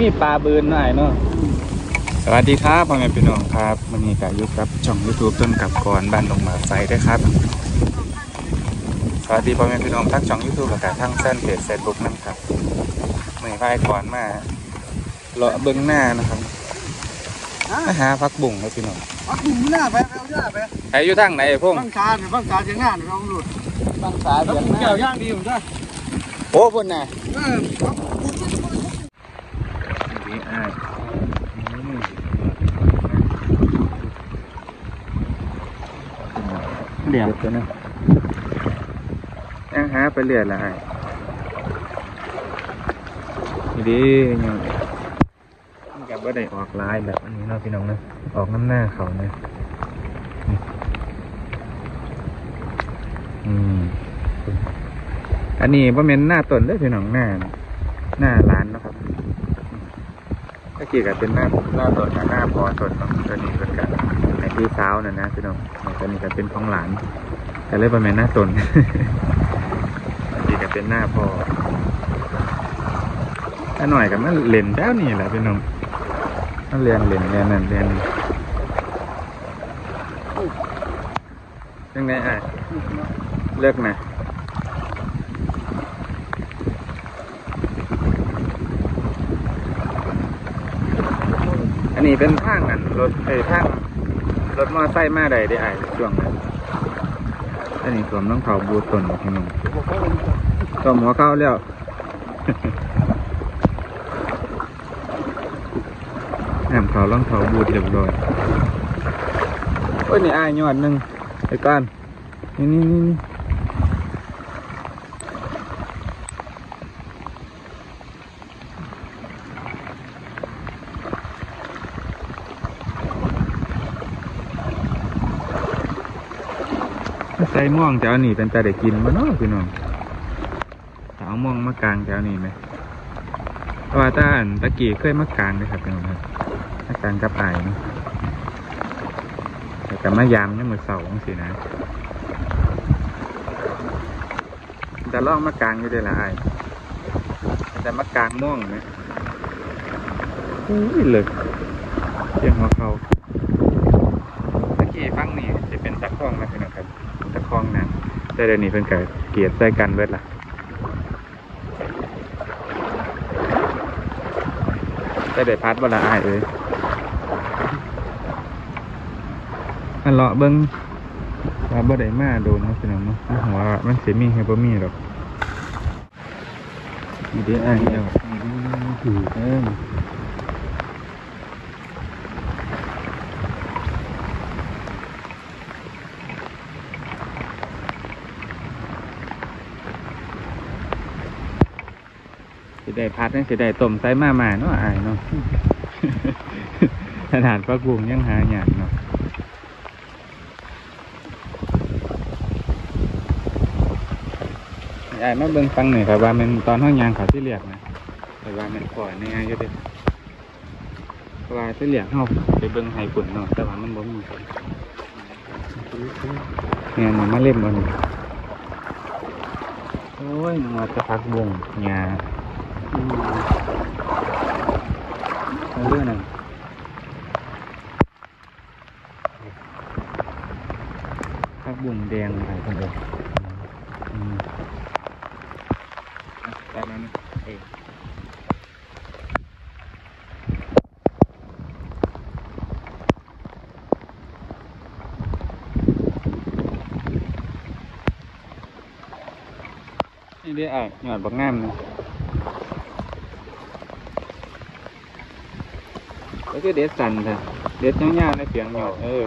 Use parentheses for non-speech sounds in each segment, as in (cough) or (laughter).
มีปลาบืนหน่อยเนาะสวัสดีครับพ่อแม่พี่น้องครับวันนี้ก็อยู่กับช่องยูทูบต้นกับกรบ้านลงหมาไฟด้วยครับ สวัสดีพ่อแม่พี่น้องทั้งช่องยูทูบและก็ทั้งแฟนเพจเฟซบุ๊กนั่นครับเมื่อไฟก่อนมาเลาะเบื้องหน้านะครับมาหาพักบุ่งครับพี่น้องปักหนุ่มหน้าไปเอาหน้าไปใครอยู่ทางไหนไอ้พงษ์บังชาเนี่ยบังชาเสียงหน้าเนี่ยเราหลุดบางสาเสียงหแก้น้าวย่างดีผมได้โอ้พุ่นน่ะ เออครับนี่อ้เดี๋ยวตัวนะยังหาไปเรื่อยละอ้ดีเนี่ยมันกับว่าได้ออกลายแบบอันนี้เนาะพี่น้องนะออกน้ำหน้าเขานี่ยนี่อืมอันนี้ว่าเม็นหน้าต้นเด้อพี่น้องหน้าหน้าร้านนะครับ ตะกี้ก็เป็นหน้าหน้าต้นกับหน้าพอต้นเนาะตัวนี้เป็นกันในที่เช้าน่ะนะพี่น้องตัวนี้ก็เป็นของหลานแต่เลยประมาณหน้าต้นตะกี้ก็เป็นหน้าพอถ้าหน่อยกับมันเล่นแล้วนี่แหละพี่น้องมันเรียนเล่นเรียนนั่นเรียนยังไงอะเลิกนะ อั นี้เป็นทางอันรถเอ้ยทางรถมอไซค์มาใดได้ไอ้ช่วงนั้นอันนี้สวมต้องเขาบูตนพี่น้องสวมหัวเข้าแล้วแหมเขาล่องเขาบูดเรียบร้อยโอ้ยนี่อ้ายยอดหนึ่งไอ้ก้อนนี่นี่นี่ ส่ม่วงแถวนี้เป็นแต่ได้กินมาเนาะพี่น้องสาวม่วงมากลางแถวนี้ไหมเพราะว่าถ้านตะกี้เคยมากลางเลยครับพี่น้องครับมากลางกับไอ้ายเนะแต่ก็มายามเนี่ยมือเสาร์สินะจะลองมากลางอยู่ได้ละไอ้แต่มากลางม่วงไหมอุ้ยเลยเสียงหัวเขาตะกี้ฟังนี่จะเป็นตะคองนะพี่น้องครับ ตะคองนั่น แต่เดี๋ยวนี้เพิ่นก็เกียดใส่กันเบิดล่ะแต่ได้พัดบ่ละอายเอ้ยอันเลาะเบิ่งว่าบ่ได้มาโดนเนาะพี่น้องเนาะหัวมันสิมีให้บ่มีดอกนี่เด้ออ้ายเอ้าเออ ได้พัดจังสิได้ต้มใส่มามาเนาะอายเนาะขนาดปลากุ้งยังหาหยาดเนาะไอ้มาเบิ่งฟังหน่อยครับว่ามันตอนห้องยางเขาที่เรียกนะแต่ว่ามันก่อนในงานก็ได้เพราะว่าที่เรียกเขาไปเบิ่งไฮฝุ่นเนาะแต่ว่ามันบ่มีเนี่ยมันมาเล่นบนโอ้ยมาจะพักวงเอาเรื่องนั้นพักวงแดงอะไรกันเลยอืมตอนนั้นเองนี่ได้อะหยอดบักงา มนะก็คือเด็ดสันค่ะเด็ดยาวๆในเสียงหยอดเออ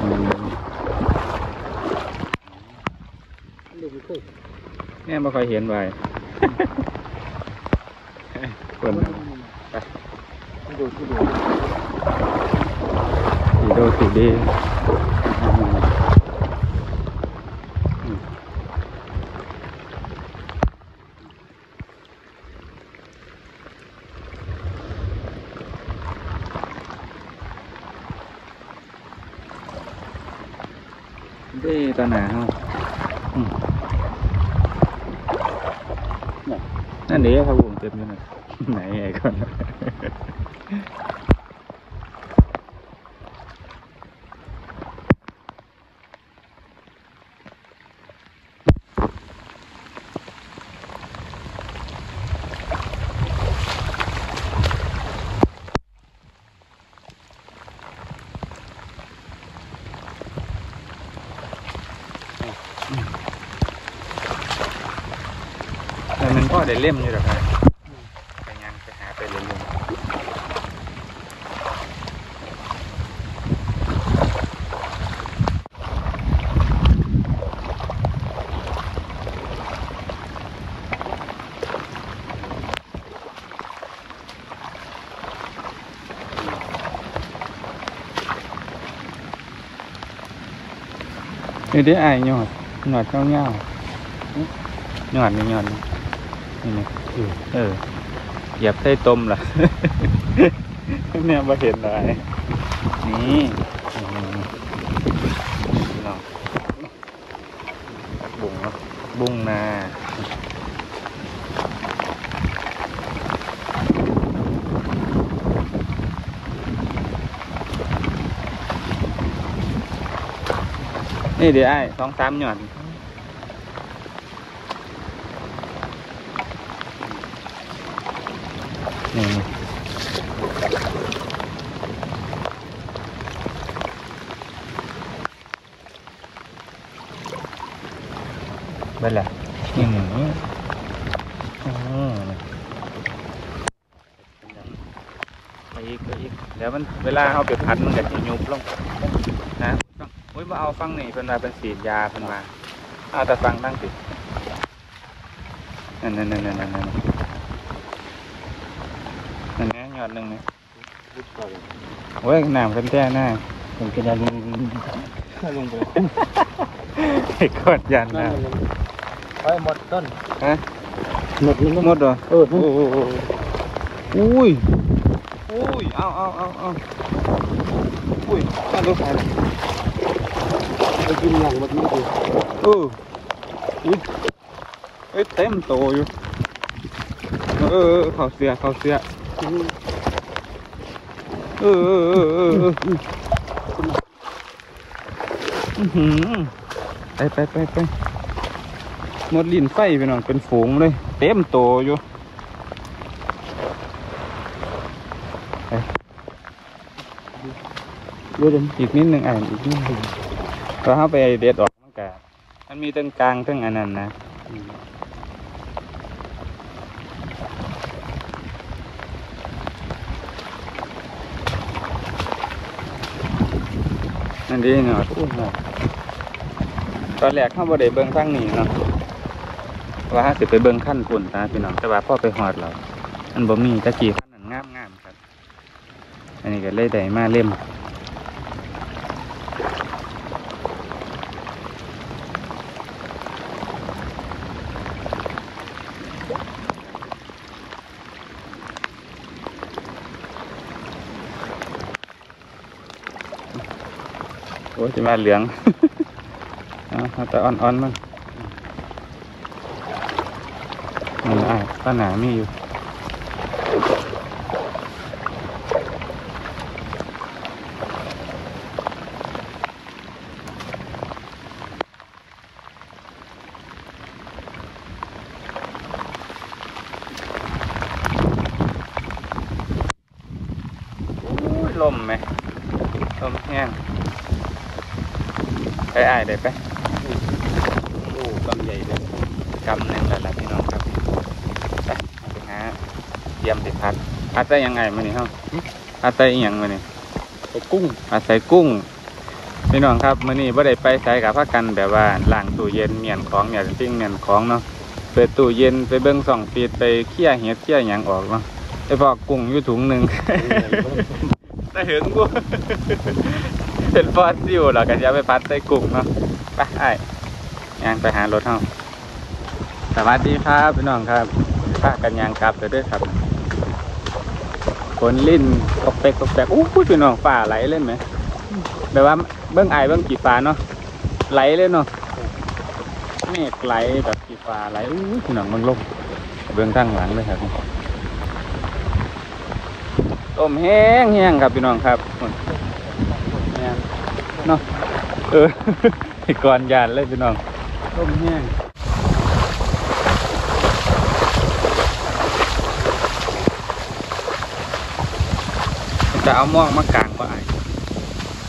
อืมดูไม่เ ta nè không nó nĩa không buồn tìm như này. (laughs) Này con. ว้คนดูดูดูสีโดสีดีดีตอนหนาเฮาอืมนั่นเด้ครับผมเต็มอยู่นะไหนไอ้ก่อนแต่มันก็ได้เล่มอยู่หรอกครับไปงานไปหาไปเรื่อยๆนี่ได้ไอ้ายยอดหนอดเงาเงาๆหยอดนี่หยอดนี่ นี่นี่เออเหยียบใส่ต้มล่ะเนี่ยมาเห็นอะไรนี่อืมเนาะผักบุ้งเนาะบุ้งนานี่เดี๋ยวไอ้สองสามหย่อน นี่เบิ่นละนี่หมูอืมไปอีกไปอีกเดี๋ยวมันเวลาเอาไปพัดมันก็จะยุบลงนะอุ้ยมาเอาฟังนี่เป็นมาเป็นสีดยาเป็นมาเอาแต่ฟังตั้งสินั่นนั่นนั่นนั่นนั่นนั่นนั่นไง ยอดหนึ่งเนี่ยลุกก่อนเว้ยน้ำเป็นแท้หน้าผมจะได้ลงลงไปไอ้กอดยันนั่นะนเลยไปหมดต้นฮะหมดนี่หมดเหรอเออโอ้โหอุ้ยอุ้ยเอาเอาเอาเอาอุ้ยน่าดูใครเลยไปกินอย่างหมดนี่ดิเอออุ้ยเอ้ยเต็มโตอยู่เออเออเออเขาเสียเขาเสีย เออเออเออเออไปไปไปไปหมดลิ้นไฟไปหน่อยเป็นฝูงเลย เต็มโตอยู่เดี๋ยวเดี๋ยวอีกนิดหนึ่งอ่านอีกนิดหนึ่งเราเข้าไปเด็ดออกมันกะมันมีตั้งกลางตั้งอันนั้นนะันนี้เนาะอู้หตอนแรกเข้าบ่ได้เบิ้งทางนี้เนาะว่าถ้าสิไปเบิ้งขั้นปุ่นตาพี่น้องแต่ว่าพ่อไปหอดเราอันบ่มีตะกี้ขั้นนั้นงามงามๆครับ อันนี้ก็เลยได้มาเล่ม อ้จะมาเหลืองเอาแต่อ่อนๆมันมันอะป้าหนามีอยู่อุ้ยลมไหมลมแห้ง ไปอ้ายได้ไปโอ้กำใหญ่เลยกำหนึ่งแล้วล่ะพี่น้องครับไปเอาไปหาเตรียมสิพัดพัดได้ยังไงมานี่เฮาพัดได้อีหยังมานี่ไปกุ้งอาศัยกุ้งพี่น้องครับมื้อนี้บ่ได้ไปใส่กับพักกันแบบว่าล้างตู้เย็นเมียนของเนี่ยสิ่งเมียนของเนาะเปิดตู้เย็นไปเบิ่งส่องฟีดไปเคี่ยเห็ดเคี่ยหยังออกเนาะไอ้พอกุ้งอยู่ถุงหนึ่งได้เห็นกู เป็นฟอสซิลเหรอกันจะไปพัดใส่กุ้งเนาะไปไอ้ยางไปหารถเฮาสวัสดีครับพี่น้องครับพากันยางกลับไปด้วยครับฝนลิ้นกอกแปกกอกแปกอู้พี่น้องฝ่าไหลเลยไหมแบบว่าเบื้องไอเบื้องกี่ฟ้าเนาะไหลเลยเนาะเมฆไหลแบบกี่ฟ้าไหลอู้พี่น้องเมืองลมเบื้องตั้งหลังเลยครับต้มแห้งแห้งครับพี่น้องครับ เนาะเออไอ้ก่อนยานเลยพี่น้องต้มแห้งจะเอาม่วงมากลางก็ไอ้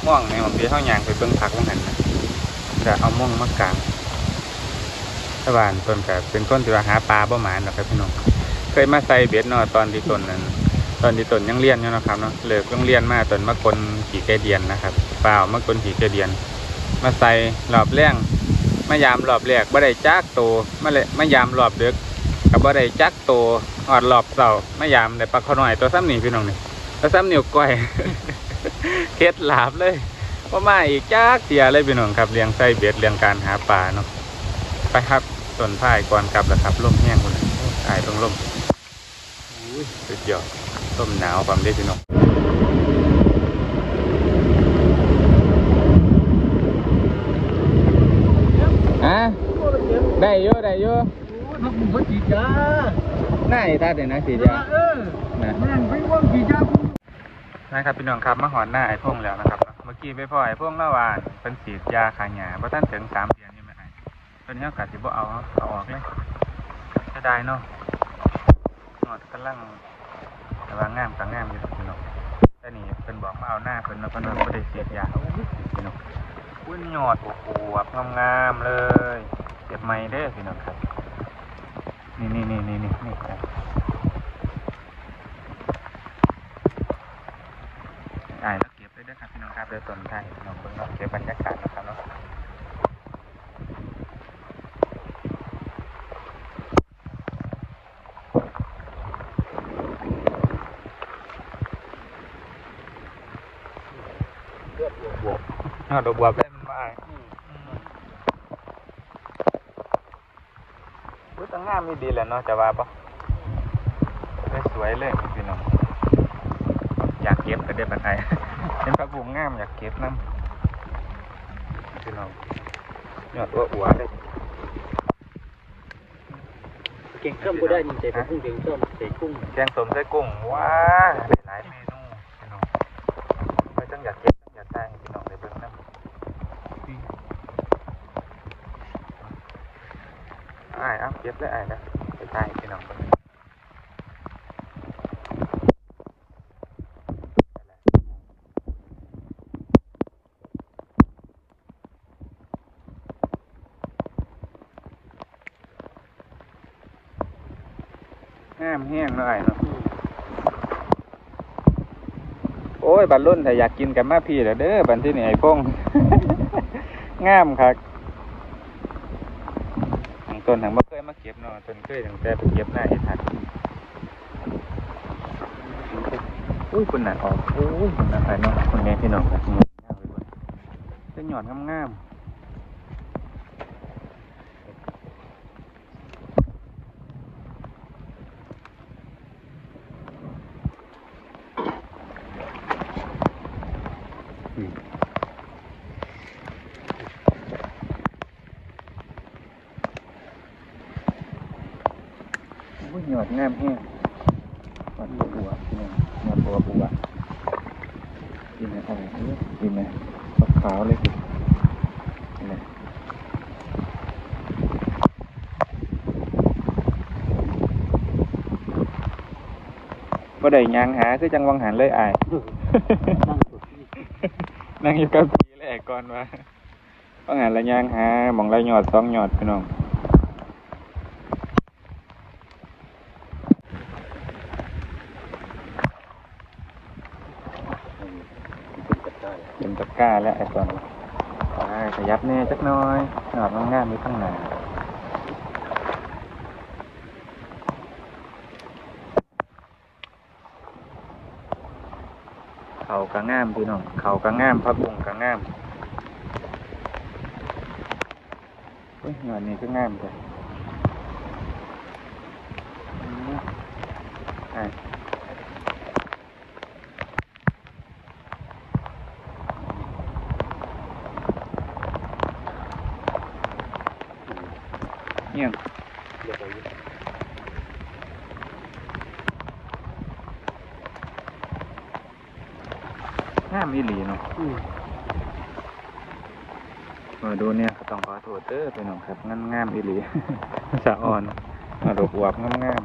ม่วงในผมที่เท่ายางไปเบิ่งผักว่าหันนะจะเอาม่วงมากลางชาวบ้านต้นกับเป็นคนที่ว่าหาปลาประมาณหรอกครับพี่น้องเคยมาใส่เบ็ดเนาะตอนที่ต้นนั้นตอนที่ต้นยังเรียนอยู่เนาะครับเนาะเลิกโรงเรียนมาต้นมากลขี่ไก่เดียนนะครับ เปล่ามากลขี่ไก่เดียน มาใส่รอบแรงมายามรอบแรกบ่ได้จักโตมาเลยมายามรอบเดึกกับบ่ได้จักโตหอดรอบเสามายามได้ปลาขน่อยตัวซ้ำหนีพี่น้องนี่ตัวซ้ำเหนิ้วก้อยเคล็ดลาบเลยว่ามาอีกจักเสียเลยพี่น้องครับเลี้ยงไส้เบ็ดเลี้ยงการหาปลาเนาะไปครับต้นพายก่อนกลับแล้วครับลมแห้งคนเลยตายตรงลมอุ้ยสุดยอดต้มหนาวความได้พี่น้อง ฮะได้ เยอะได้เยอะถ้าผมก็จีจ้าน่าจะทัดเลยนะสีจ้าเออนะแม่งไม่ว่างจีจ้านะครับพี่น้องครับมาหอนหน้าไอ้พงแล้วนะครับ เมื่อกี้ไปพ่อไอ้พงเมื่อวานเป็นสีดยาขายหยาเพราะท่านถึงสามเดือนยังไม่หายตอนนี้เขากัดสิบ่เอาเอาออกเลยจะได้เนาะหอดกำลังแต่ว่างามกับงามอยู่ครับพี่น้องแต่นี่เป็นบอกมาเอาหน้าเป็นแล้วก็นอนไม่ได้เสียดยาพี่น้องอุ้ยหยอดอวบๆงามๆเลย เก็บไม้เด้อพี่น้องครับนี่นี่นี่นี่นี่นี่ครับอ่ายแล้วเก็บได้ด้วยครับพี่น้องครับโดยต้นไทยพี่น้องเบิ่งเนาะเก็บบรรยากาศนะครับเนาะเอาดอกบัวเป็นมาอ้ายอุ้ยตั้งงา มมีดีแหละเนาะจะว่าปะสวยๆเลยพี่น้องอยากเก็บก็ได้บันไดเป็นปลาบูงามอยากเก็บน้ำพี่น้องยอดอ้วอัวๆเลยเก่งเครื่องก็ได้ยินใจกุ้งเก่งเครื่องใส่กุ้งแกงสมไส้กุ้งว้าได้หลายเมนูพี่น้องไม่ต้องอยากเก็บต้องอยากได้ให้พี่น้องได้เบิ่งน้ำอ้ายเอาเก็บเลยอ้นะไปตายให้พี่น้องเบิ่งงามแห้งเลยเนาะโอ้ย บันรุ่นถ้าอยากกินกันมาพี่แล้วเด้อบันที่นี่ไอ้พงงามครับ ต้นทางบ่เคยมาเก็บเนาะต้นเคยตั้งแต่ไปเก็บหน้าเห็ดหัดอุ้ยคนหน่ะออกอุ้ยคนหน่ะไปเนาะคนแม่พี่น้องครับงามไปหมดจะหยอดงามๆ หยอดงามแห้งหยอดบัวๆพี่น้องหยอดบัวบัวกินไหมโอ้ยกินไหมขาวๆเลยสินี่นะก็ได้ยางหาคือจังวังหันเลยอาย นั่งสุดที่นั่งอยู่กับพีแรกก่อนว่าว่างานละยางหาหมองละหยอดสองหยอดพี่น้องเป็นตะ กร้าแล้วไอ้ตอนไปขยับแน่จักน้อยหยอดงามๆมีข้างหน้าเขากระง่ามพี่น้อง เขากระง่ามพักบุงกระง่ามเฮ้ยหยอดนี้ก็ง่ามเลยอืม เนี่ยห้ามอีหลีเนาะมาดูเนี่ยต้องขอโทษเตอร์ไปหน่อยครับงามงามอีหลีสะอ่อนมาบกอวบงามงาม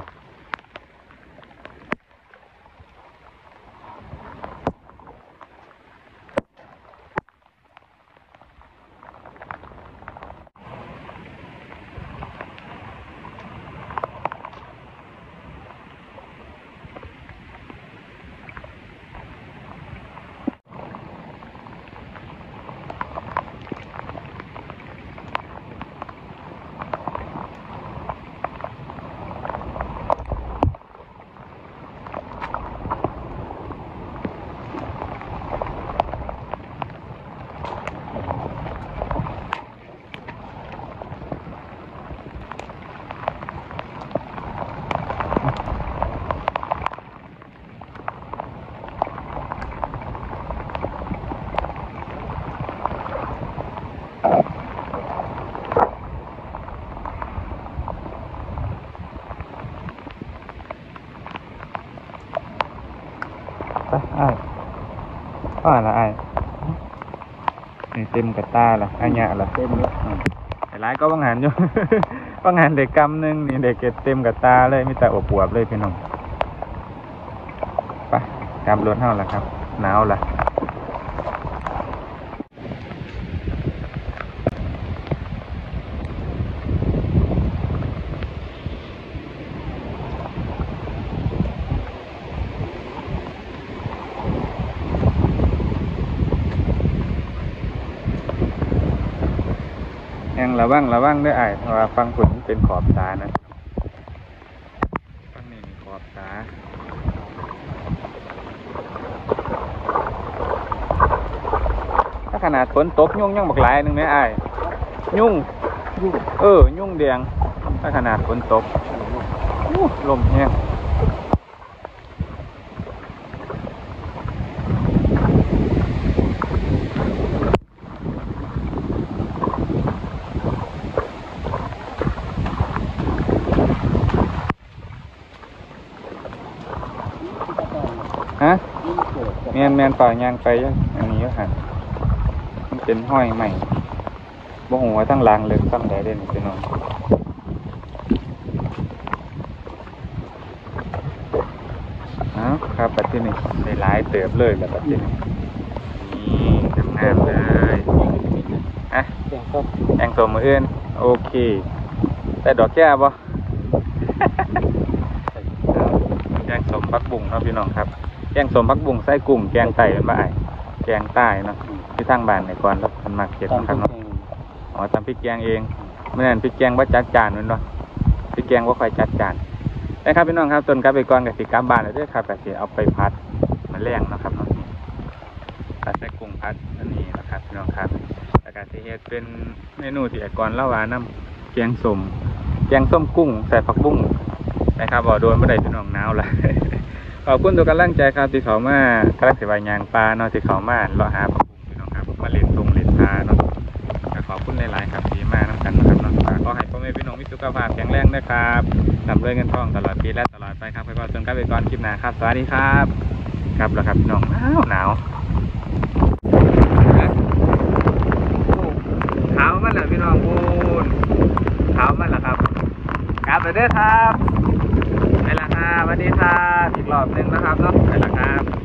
ายละอ้ายนี่เต็มกระตาละอันเนี้ยละเต็มเลยไอ้ร้ายก็ว่างานอยู่ ว่างานเด็กกำหนึงนี่เด็กเก็บเต็มกับตาเลยมีแต่อบอวบเลยพี่น้องไปกำรถเท่าละครับ หนาวละ แหงระวังระวังด้วยไอ้เพราะว่าฟังฝนเป็นขอบตานะฟังนี่มีขอบตาถ้าขนาดฝนตกยุ่งยังบักหลายหนึ่งไหมไอ้ยุ่งยุ่งเออ ยุ่งแดงถ้าขนาดฝนตกลมแห้งฮะ ยิ่งเกิด แมนแมนป่ายางไปอันนี้ก็หันมันเป็นห้อยใหม่บ่หัวทั้งหลางเลยซ้ำใดเด่นพี่น้องเอาครับปัดที่นี่ได้หลายเติบเลยแล้วปัดที่นี่นี่งามเลยอะแกงส้มแองสมมืออื่นโอเค แต่ดอกแก้บ่แกงสมพักบุ้งเนาะพี่น้องครับ แกงสมพักบุ้งไส้กุ้งแกงไต่เป็นบ่ไอ้ายแกงใต้เนาะที่ทางบ้านในก่อนแล้วมันมักเก็บตามนะครับแกเนาะงอ๋อทำพริกแกงเองเมื่อนั้นพริกแกงว่าจัดจานแมันเนาะพริกแกงว่าค่อยจัดจานนะครับพี่น้องครับส่วนกลับไปก่อนกับสิกลับบ้านเลยเด้วยครับกับสิเอาไปพัดมาแรงเนาะครับเนาะพัดใส่กุ้งพัดอันนี้นะครับพี่น้องครับแล้วก็สิเฮ็ดเป็นเมนูที่ไอ้ก่อนเล่าว่าน้ำแกงส้มแกงส้มกุ้งใส่ผักบุ้งนะครับบ่โดนบ่ได้พี่น้องหนาวละ ขอบคุณทุกกำลังใจครับที่เขามากระสิวายางปลาเนาะที่เขามาเลาะหาผักบุ้งพี่น้องครับมาเล่นตรงเล่นปลาเนาะขอบคุณหลายๆครับที่มานํกันนะครับเนาะขอให้พ่อแม่พี่น้องมีสุขภาพแข็งแรงนะครับทำเรื่องเงินทองตลอดปีและตลอดไปครับไปพอจนกันไปก่อนคลิปหน้าครับสวัสดีครับ ครับแล้วครับพี่น้องหนาวหนาวเท้ามันเหรอพี่น้องโอ้นเท้ามันเหรอครับกลับไปเด้อครับ สวัสดีครับอีกรอบหนึ่งนะครับเนาะไปละครับ